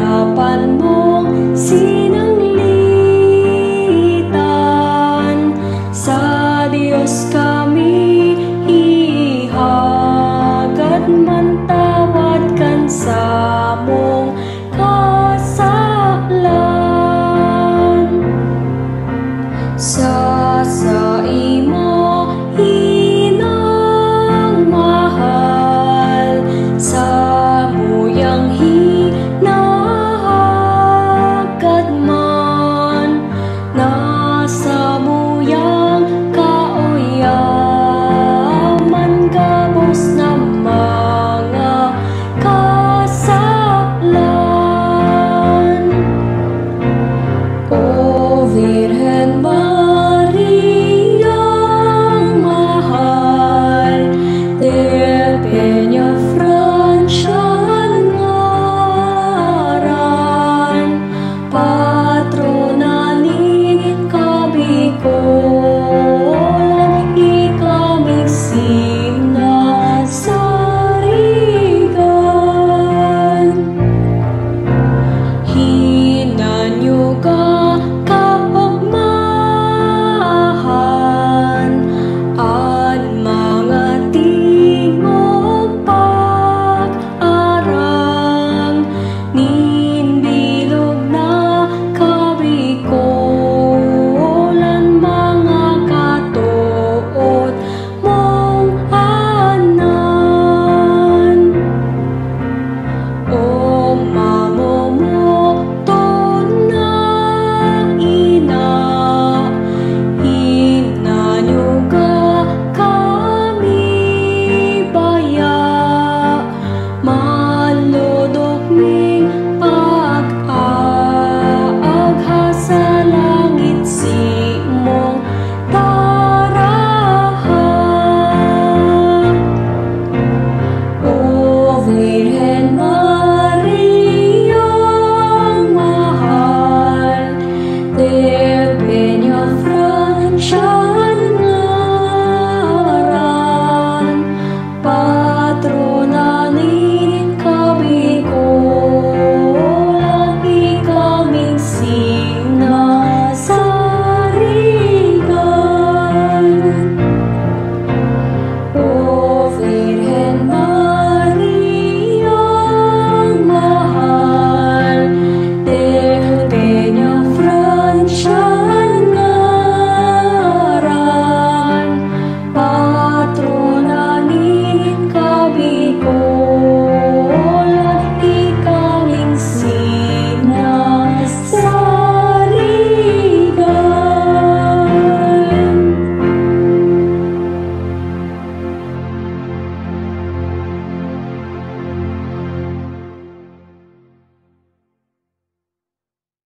harapan mo